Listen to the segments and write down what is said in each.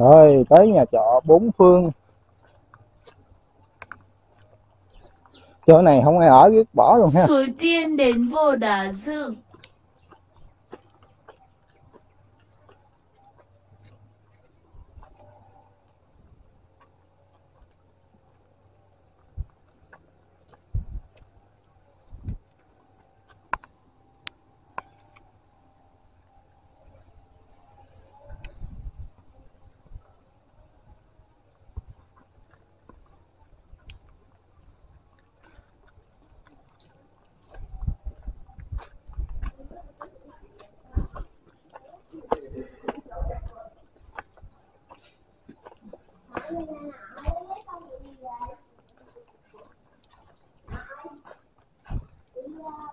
rồi, tới nhà trọ bốn phương chỗ này không ai ở ghét bỏ luôn ha Suối tiên đến vô đà dương.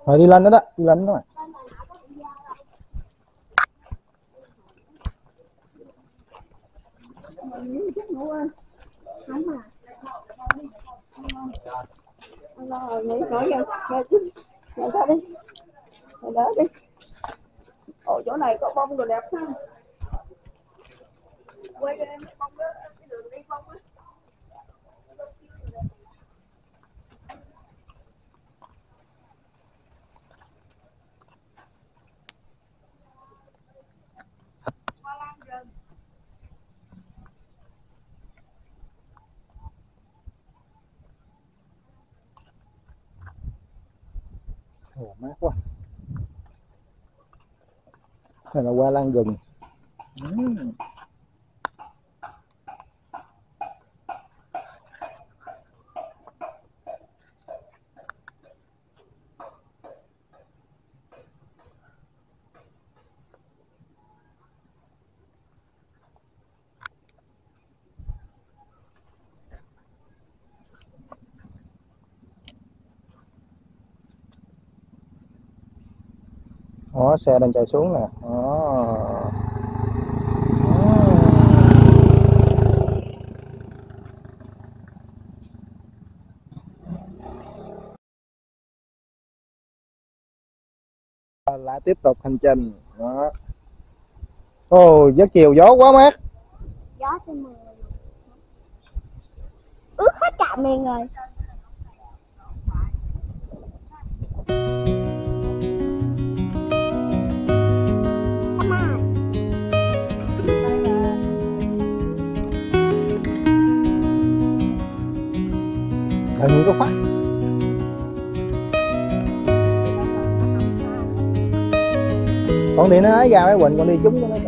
Rồi đi lên đó đó đi lên đó mà Rồi, nghĩ nói ra, ra. Ra đi. Ra đó đi. Ồ, chỗ này có bông rồi đẹp ha. Quay cho em bông đó, cái đường đi bông á. Hoa lan rừng. Ồ, mát quá này là hoa lan gừng Ừm. Đó, xe đang chạy xuống nè. Đó. Đó. lại tiếp tục hành trình. Đó. Ô rất chiều gió quá mát. Gió trên mưa ướt hết cả miệng rồi. Hình núi có phát con đi nó nói ra mấy quỳnh, con đi chúng cho nó.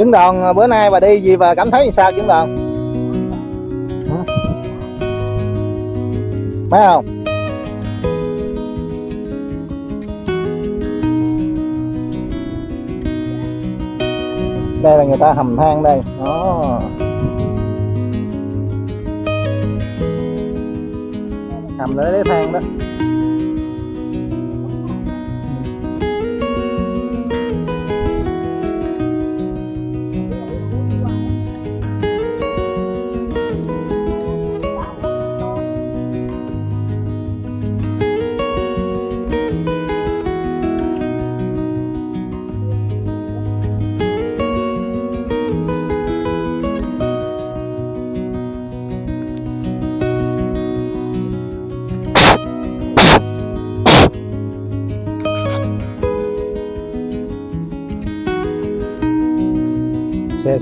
Trứng đòn bữa nay bà đi gì và cảm thấy như sao đòn Hả? phải không? Đây là người ta hầm than đây. Đó. Hầm để lấy than đó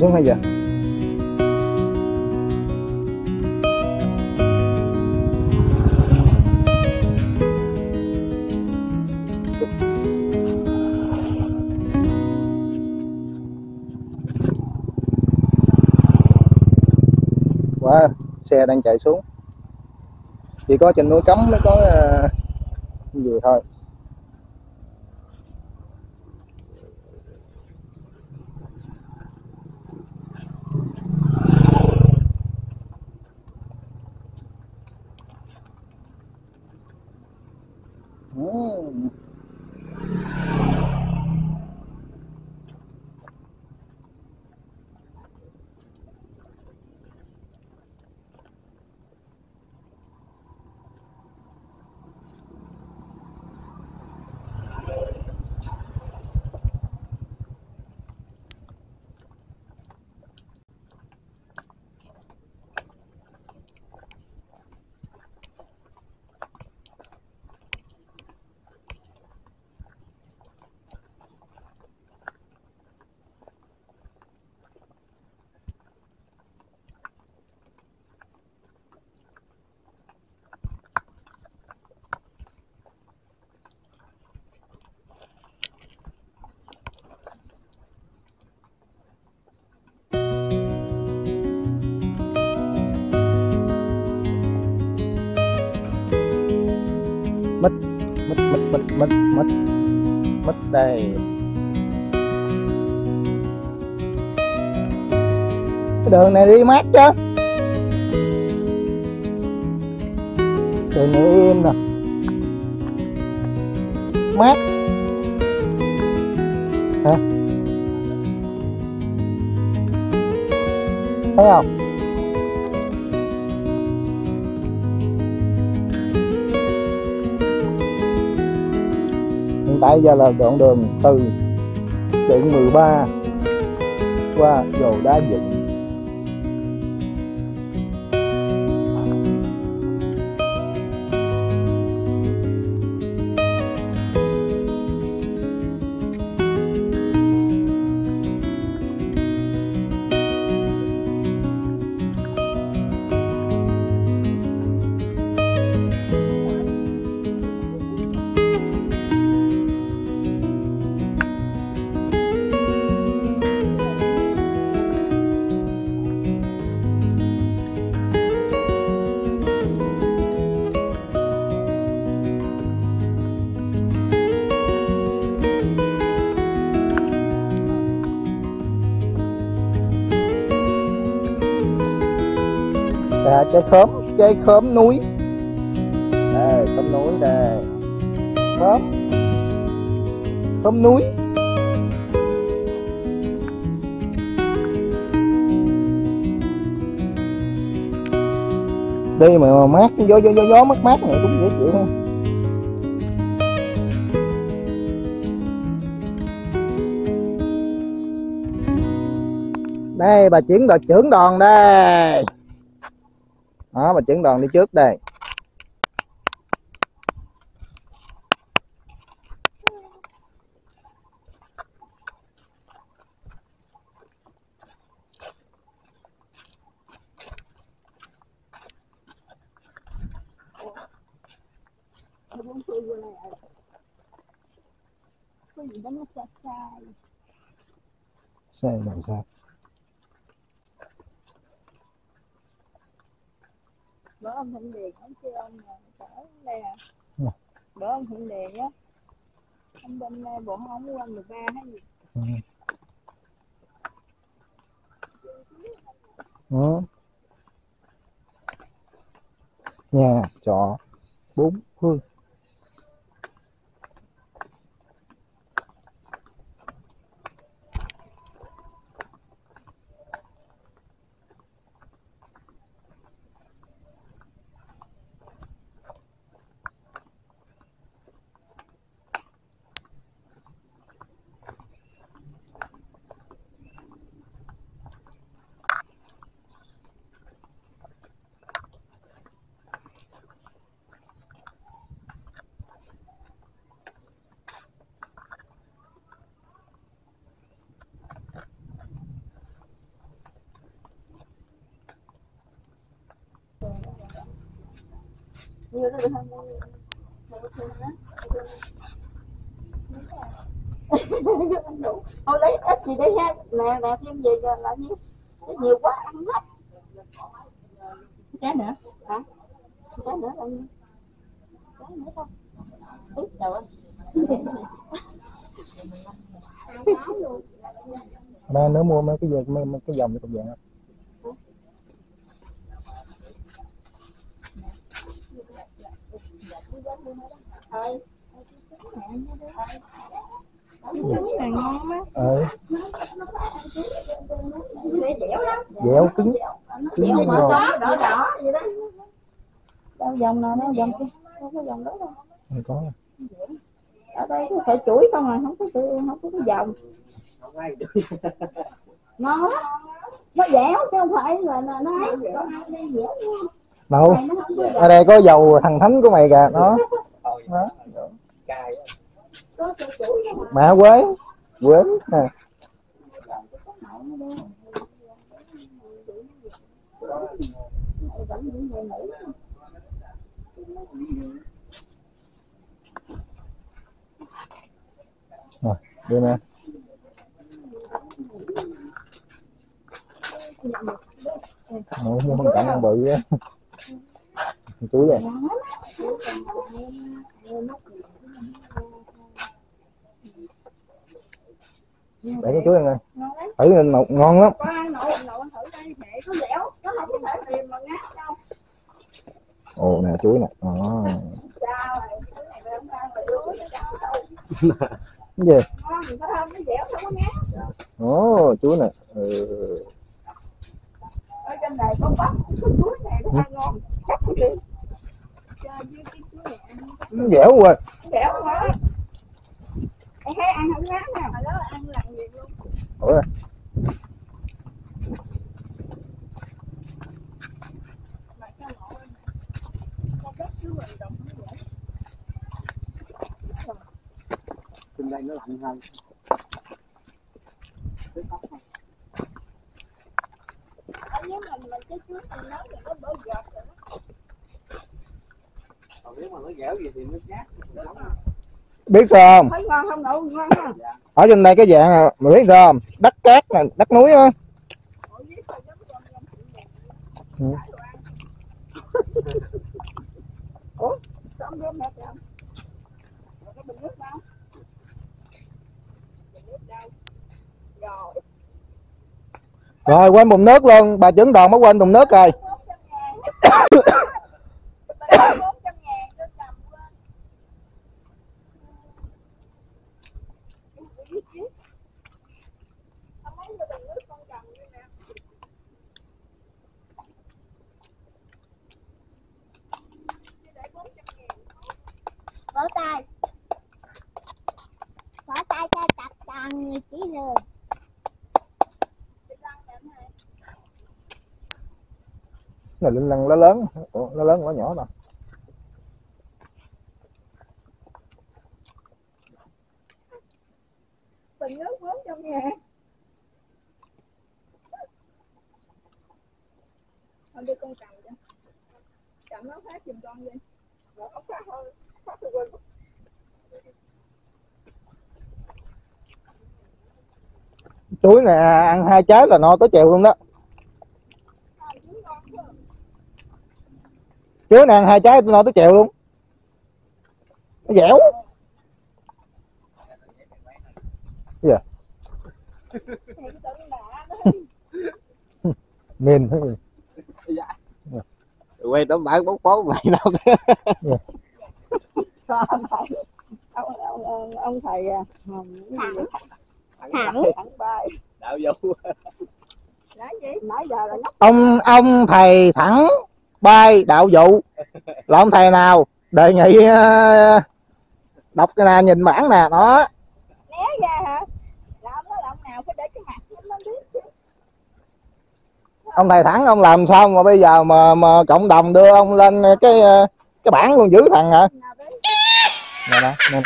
xuống hay giờ? Quá xe đang chạy xuống. Chỉ có trên núi cấm mới có ờ, uh, gì thôi. Đây. Cái đường này đi mát chứ. Bây giờ là đoạn đường từ điện 13 qua dầu đá dựng à, khóm trái khóm núi. Đây khóm núi đây. Khóm. Khóm núi. Đi mà mát gió gió gió gió mát mát này cũng dễ chịu ha đây bà chuyển đoàn trưởng đoàn đây mà bà đoàn đi trước đây. Xe làm sao? Ông thịnh điền ông kêu ông là chở đây à Ừ. bữa ông thịnh điền á ông bên uh, bộ không quanh 13 hay gì ừ. Ừ. nhà trọ bốn phương thôi lấy ít gì đấy ha? Nè nè thêm gì cho là nhiêu? Nhiều quá ăn hết. Cái nữa? Hả? Cái nữa là nhiêu? Cái nữa thôi ít trời ơi. Ba nếu mua mấy cái gì mấy, mấy cái dòng này cũng vậy thôi trứng này ngon á Để dẻo lắm dẻo cứng cứng dẻo mà xóm đỏ đỏ vậy đó. Đâu dòng nào đâu dòng kia. Đâu có dòng đó đâu. Không có ở đây có sợi chuỗi không à? Không có sự không có cái dòng ngon lắm nó dẻo chứ không phải là là nó ấy. Đâu? Nó không ở đây có dầu thằng thánh của mày kìa nó đó. có mã quế quến nè. Rồi đi nè. Ủa, mua con cẳng bự á chuối vậy. Để cái chuối ăn ơi ngon thử lên một ngon lắm. Ồ, nè chuối nè. Đó này cái gì? Ồ chuối nè. Ừ. ở trên này có bắp, có chuối này nó ăn ngon chắc cái gì? Dẻo quá dẻo quá. Em thấy ăn không ngán nè mà đó ăn lặng nhiều luôn. Ủa? Trên đây nó lạnh hơn. Nếu mà mình cái chuối này nấu thì nó bớt giọt rồi còn nếu mà nó dẻo gì thì nó chát biết sao không? Thấy ngon không? Nấu ngon ha ở trên đây cái dạng à, mày biết sao không? Đất cát nè đất núi á. Không? Rồi. rồi quên bùng nước luôn. Bà trưởng đoàn mới quên bùng nước rồi Bình nước 400 ngàn cho chồng quên. Không mấy cái bình nước con chồng đi nè. Chứ để 400 ngàn. vỗ tay vỗ tay cho tập toàn người chỉ lười Đi lăn nè anh hai. Này linh lăng nó lớn Ủa, nó lớn nó nhỏ mà bình nước 400 ngàn. Thôi đưa con cầm cho. Cầm nó phát giùm con đi. Không phát thôi. Phát tôi quên. chuối nè ăn hai trái là no tới chiều luôn đó nè ăn hai trái no tới chiều luôn. Nó dẻo. Thì cái tưởng lạ đó. mềm thế gì? Quay tấm bản bốc bó vậy đâu ông thầy ông ông ông, thầy à, gì thẳng. Thẳng bay đạo nói gì? Nãy giờ là ông ông thầy thẳng bay đạo vụ. Ông thầy nào đề nghị ờ, đọc cái nè nhìn bản nè đó. Né ra hả? Nói là ông nào phải để cái mặt nó biết ông thầy thẳng ông làm sao mà bây giờ mà mà cộng đồng đưa ông lên cái ờ, cái bản luôn giữ thằng hả? Nè nè nè.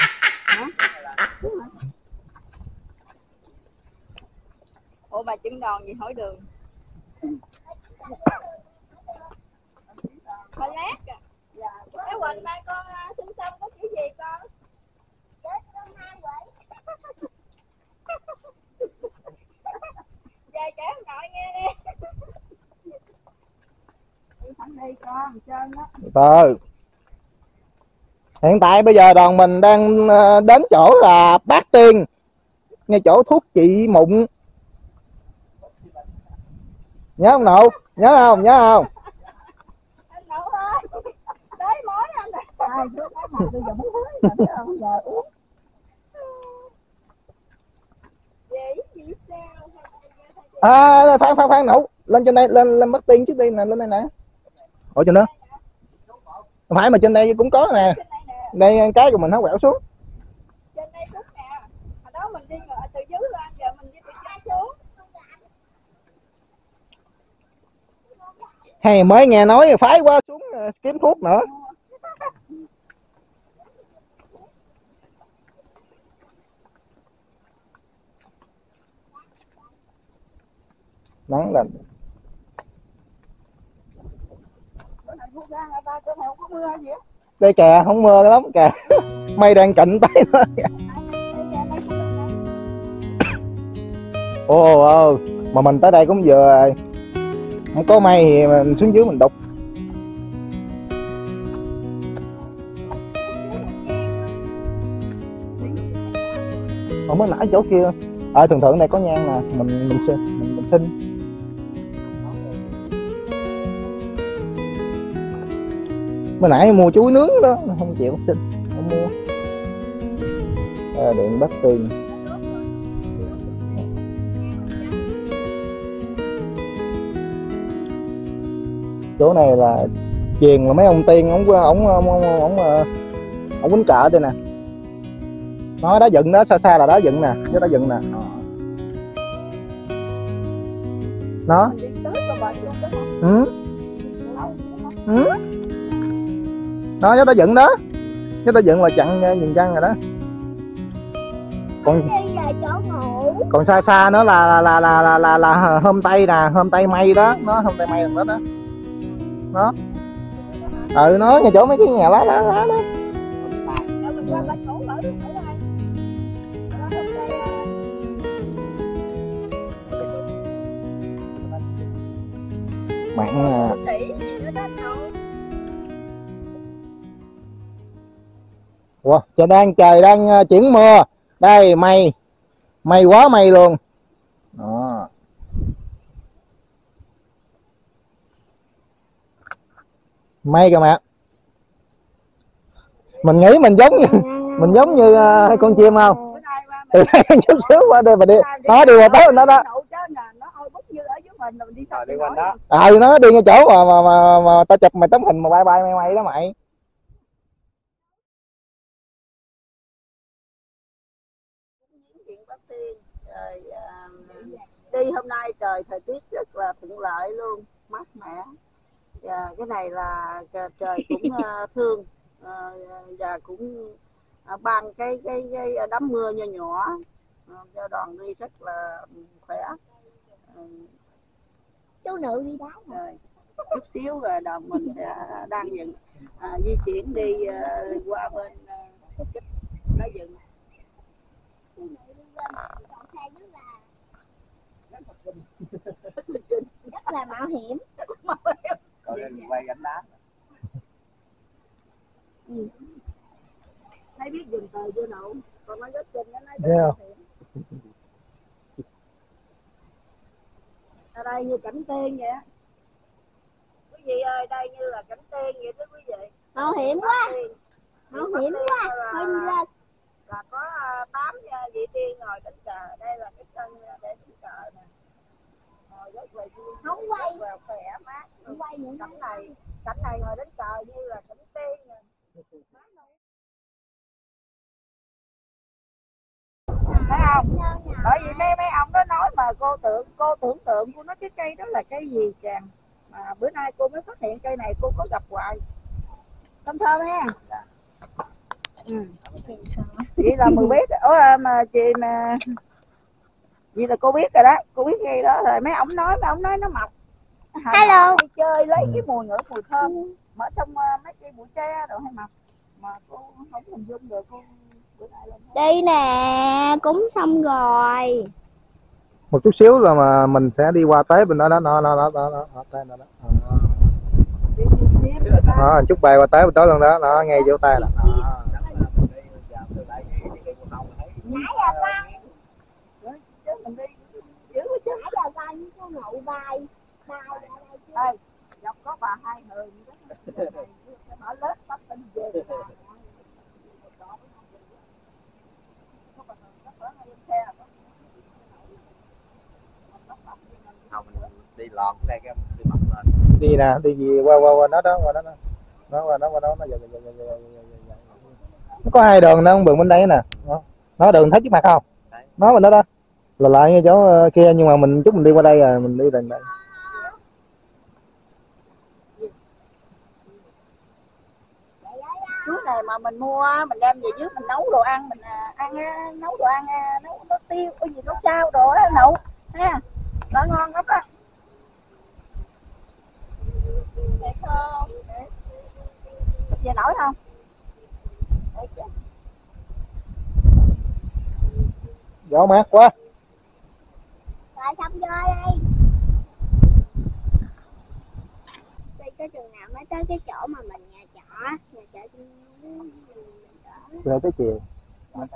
Ủa bà trứng đòn gì hỏi đường bà lát à dạ cái mai ba con à, sinh xong có chữ gì con? Về kéo nội nghe đi. Đi thẳng đi con trơn đó. Từ hiện tại bây giờ đoàn mình đang à, đến chỗ là bát tiên, ngay chỗ thuốc trị mụn. Nhớ không nụ nhớ không? Nhớ không? Nay trước cái mặt bây giờ muốn hối thấy không? Giờ uống à khoan khoan khoan nổ lên trên đây lên lên mất tiên trước đi nè lên đây nè. Ủa trên đó. Không phải mà trên đây cũng có nè. Đây cái của mình nó quẹo xuống. Trên đây xuống nè hồi đó mình đi ngựa từ dưới lên giờ mình đi từ trên xuống. Hay mới nghe nói phái quá xuống ờ, kiếm thuốc nữa nắng lên bữa nay thuốc ra người ta chỗ này không có mưa nắng lạnh. Đây kìa không mưa lắm kìa. Mây đang cạnh tay nó ồ oh. mà mình tới đây cũng vừa rồi. Không có mây thì mình xuống dưới mình đục. Ủa mới nãy chỗ kia. Ở thường thường này có nhang nè mình mình xin mình, mình xin. Mới nãy mua chuối nướng đó không chịu xin không mua. À, điện bắt tiền. Chỗ này là truyền là mấy ông tiên ổng ổng ổng ổng ổng ờ, quýnh chợ đây nè. Nó đá dựng đó xa xa là đá dựng nè cái đá dựng nè. Nó. Ừ nó cái đá dựng đó. Cái đá dựng là chặn ờ, nhìn chân rồi đó. Còn còn xa xa nữa là là là là là, là hôm tây nè hôm tây mây đó. Nó hôm tây mây đó đó. Nó ừ nó nhà chỗ mấy cái nhà lá lá lá đó. Giờ Wow, trời đang trời đang ờ, chuyển mưa đây mây. Mây quá mây luôn. Đó. Mây kìa mẹ. Mình nghĩ mình giống như mình giống như ờ, con chim không? Bữa nay qua từ đây chút xíu qua đây mà đi. Nó đi qua tới nó ôi bút như ở dưới mình rồi mình đi sao Rồi đi đi quanh nổi đó. ừ nó đi ngay chỗ mà mà mà, mà tao chụp mày tấm hình mà bay bay may may đó mày đi hôm nay trời thời tiết rất là thuận lợi luôn mát mẻ. Và cái này là trời- trời cũng à, thương. À, và cũng à, ban cái cái cái đám mưa nhỏ nhỏ cho đoàn đi rất là khỏe. À, Chú nữ đi đá. rồi chút xíu rồi đoàn mình sẽ đang dựng à, di chuyển đi à, qua bên à, nó dựng Chú nữ đi lên. Còn xe rất là là mạo hiểm. Rồi lên quay gánh đá. thấy biết dừng tờ chưa đâu còn nó rất trình nó nói Yeah. ở đây như cảnh tiên vậy á quý vị ơi đây như là cảnh tiên vậy đó quý vị Mạo hiểm quá. Mạo hiểm quá. Là, lên. là có tám à, vị tiên ngồi đánh cờ đây là cái sân à, để đánh cờ nè rất là vui Không quay. và khỏe mát Không quay những cảnh này cảnh này ngồi đến trời như là cảnh tiên phải không bởi vì mấy mấy ông đó nói mà cô tưởng cô tưởng tượng cô nói cái cây đó là cây gì chàng mà bữa nay cô mới phát hiện cây này cô có gặp hoài thơm thơm ha ừ. vậy là mười biết ủa, mà chị mà vậy là cô biết rồi đó. Cô biết cây đó rồi. Mấy ông nói mấy ông nói nó mọc? Hello. đi chơi lấy cái mùi ngửi mùi thơm. Mở trong ờ, mấy cây bụi tre rồi hay mọc mà cô không hình dung được cô bữa nay lên Đi nè, cúng xong rồi. một chút xíu là mà mình sẽ đi qua tới bên đó đó nó nó nó đó đó đó đó đó, đó chút bay qua tới bên đó luôn đó. Nó ngay chỗ tay là đó. nhậu vai vai đây dọc có bà hai người mở lớp bắt tin về không đi lọt đây cái đi mặt lên. Đi nè đi gì qua qua qua nó đó qua đó nó nó qua nó qua đó nó giờ giờ giờ giờ nó có hai đường nó bừng bên đây nè. Nó, nó đường thấy trước mặt không? Nó bên đó đó là lại ngay chỗ ờ, kia nhưng mà mình chút mình đi qua đây rồi mình đi đằng đây chuối này mà mình mua mình đem về dưới mình nấu đồ ăn mình à, ăn á, nấu đồ ăn à, nấu nấu tiêu có gì nấu chao đồ á nấu ha. Nó ngon lắm á. Về nổi không? Gió mát quá vô đây đi tới chừng nào mới tới cái chỗ mà mình nhà trọ nhà trọ rồi tới chiều. À.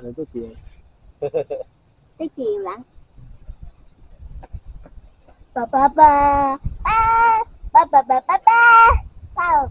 rồi tới chiều. Tới chiều lận. Ba ba ba ba. Ba ba ba ba ba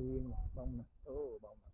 sư yên bông nè, ô bông này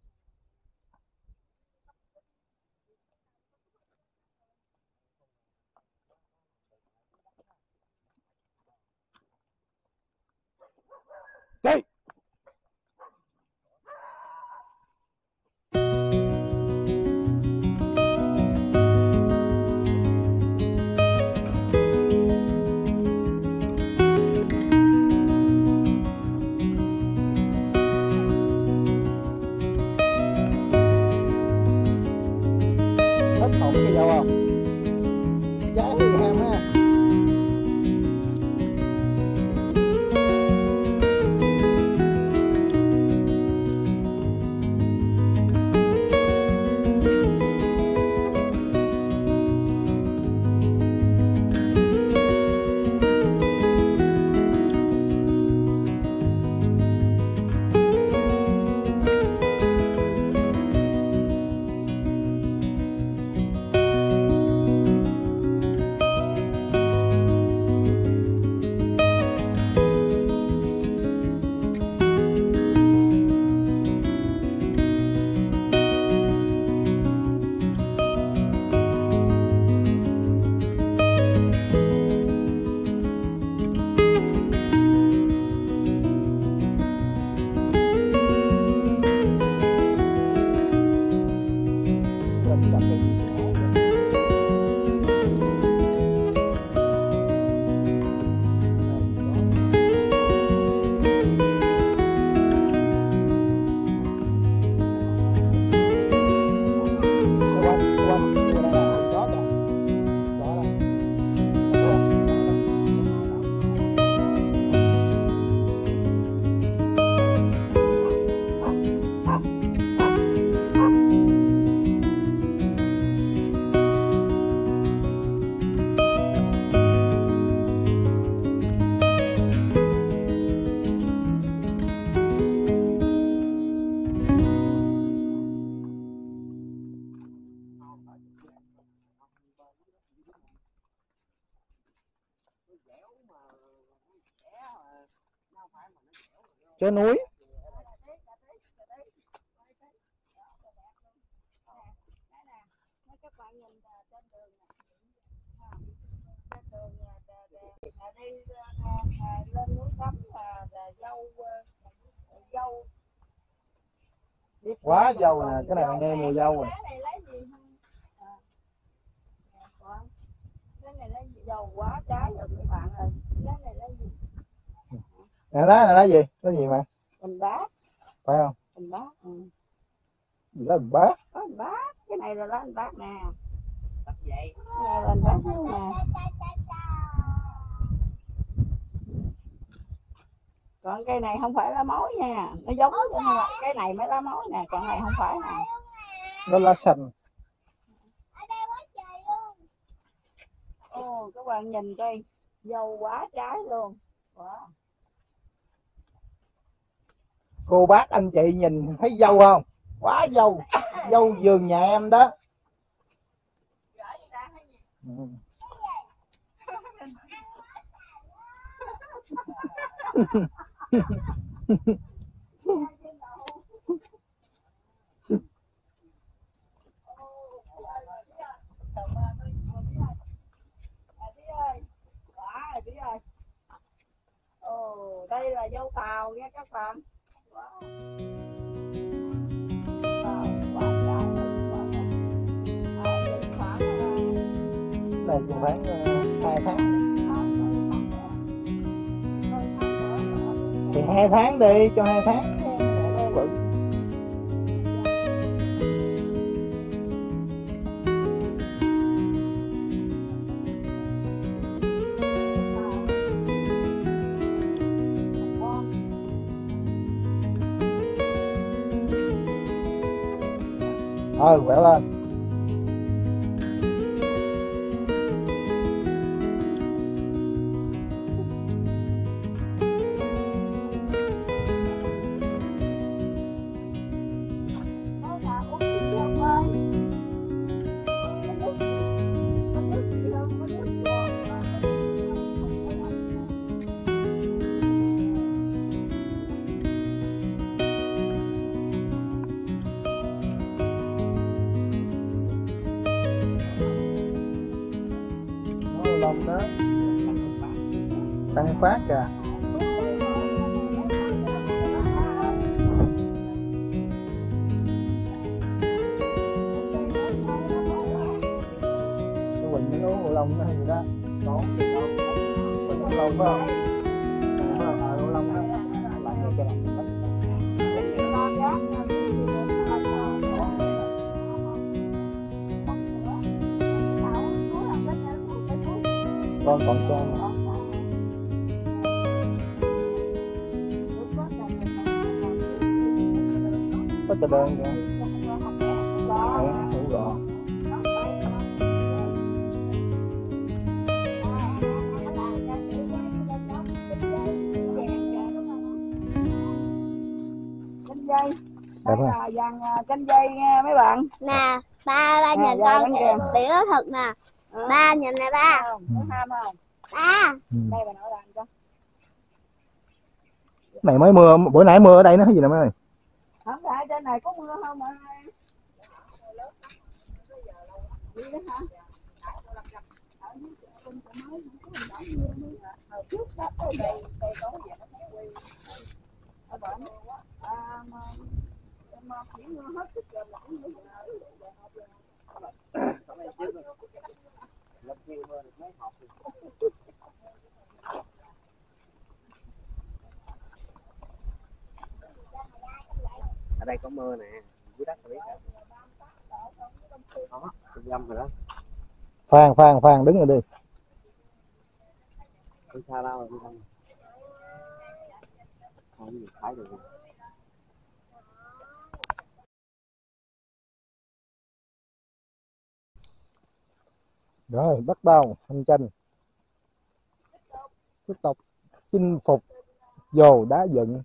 cái núi. Đi quá dâu nè cái này nghe mùi dâu rồi. Cái này nó dầu quá trái rồi các bạn ơi cái này nó lá này lá gì? Lá gì mà? Bình bát, Phải không? bình bát. Ừ. Lá bát. Có bình bát, cái này là lá bình bát nè. Dậy Cái này là bình bát nè. còn cây này không phải lá mối nha nó giống nhưng mà cái này mới lá mối nè còn này không phải nè Nó lá xanh. ở đây quá trời luôn ô các bạn nhìn cây dâu quá trái luôn wow. Cô bác anh chị nhìn thấy dâu không? Quá dâu. dâu vườn nhà em đó đây là dâu tàu nha các bạn này cũng khoảng ờ, hai tháng. Thì hai tháng đi cho hai tháng. Thôi quẹo lên đó. Tăng phát kìa. Dàn à, chanh dây nha mấy bạn. nè ba ba À, nhìn con biểu thật nè Ờ, ba nhìn nè ba ham không? ba. Đây bà nội làm cho. này mới mưa bữa nãy mưa ở đây nó cái gì nè mấy ơi Không phải trên này có mưa không mà. Đi đó Ở đây có mưa nè dưới đất biết rồi đó dâm rồi đó. Phan phan phan đứng rồi đi. Tôi xa đâu rồi dâm không gì phải được. rồi rồi bắt đầu hành trình. Tiếp tục chinh phục dồ đá dựng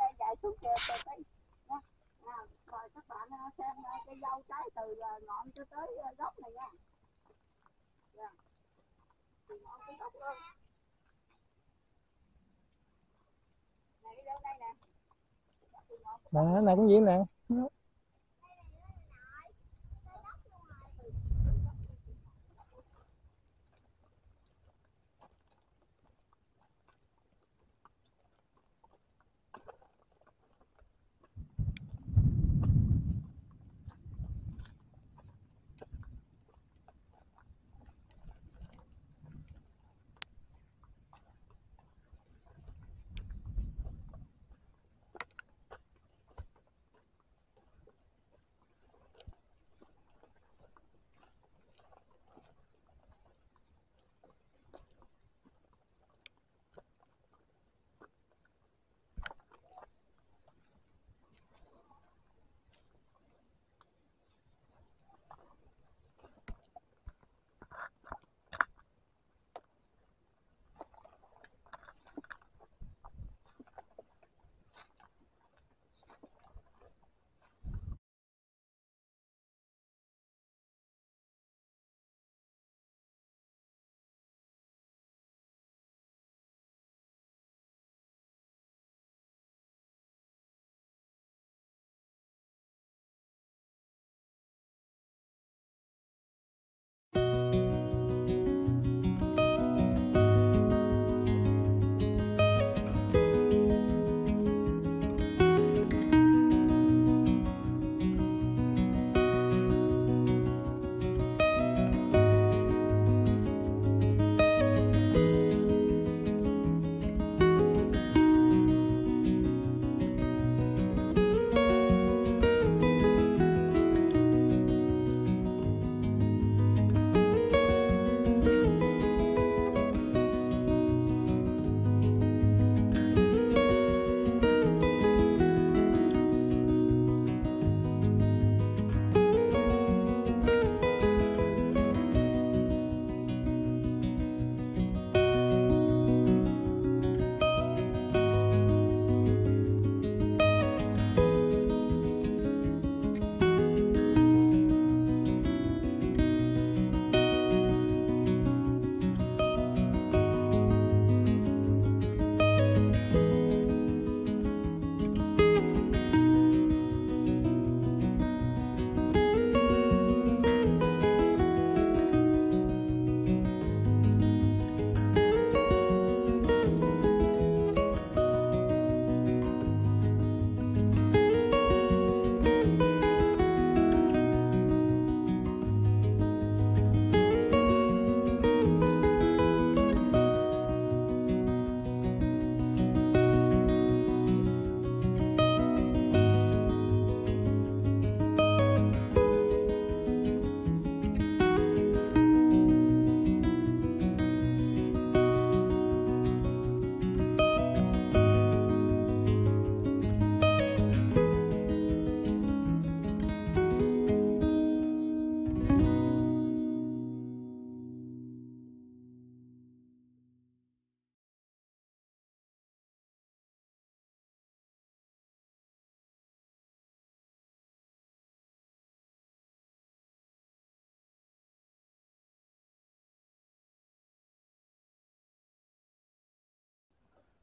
cây chạy xuống kìa từ cái nha. À, rồi các bạn à, xem à, cây dâu trái từ à, ngọn cho tới à, gốc này nha Dạ. từ ngọn tới gốc luôn này đi đâu đây nè đó này cũng vậy nè?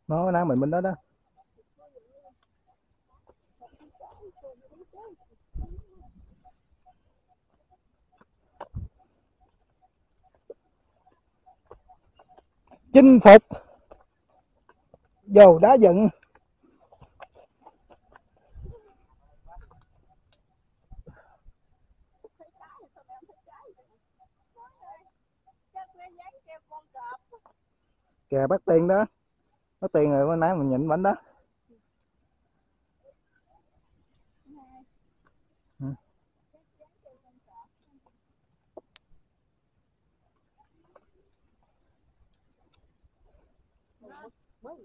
Nó đang mình bên đó đó. Chinh phục. Dầu đá dựng. Kè bắt tiền đó có tiền rồi bữa nãy mình nhịn bánh đó Ừ. đừng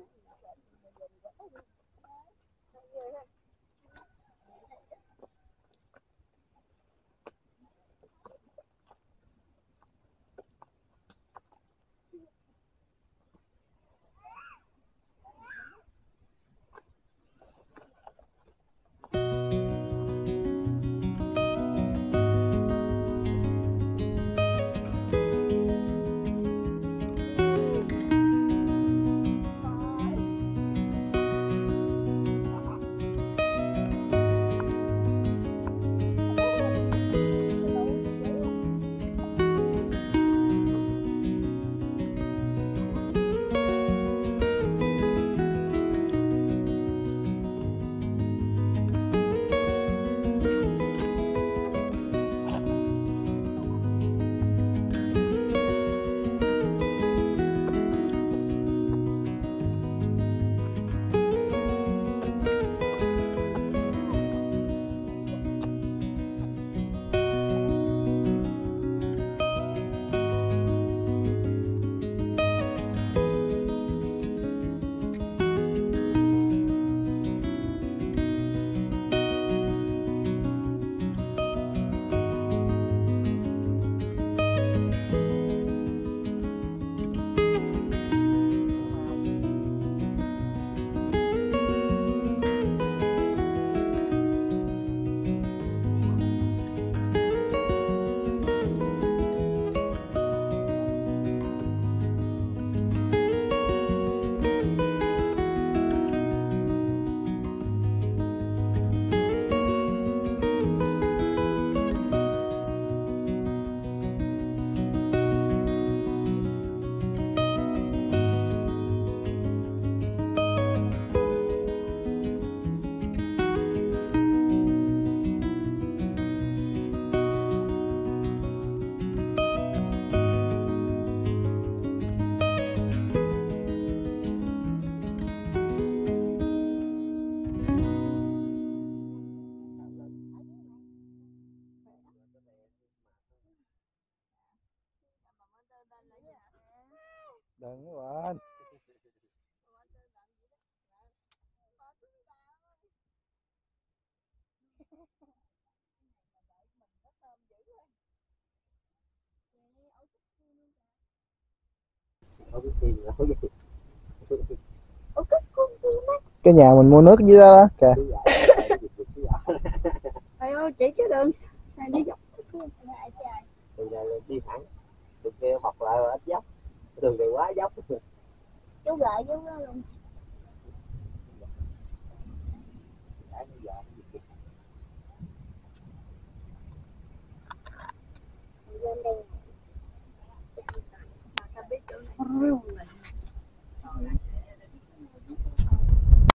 biết gì. cái nhà mình mua nước dưới đó, đó kìa. Thầy ơi chỉ cái đường này đi dọc này đi thẳng, từ kia mọc lại là ít dốc. Đường này quá dốc. chú gợi chú đó luôn. Lên đây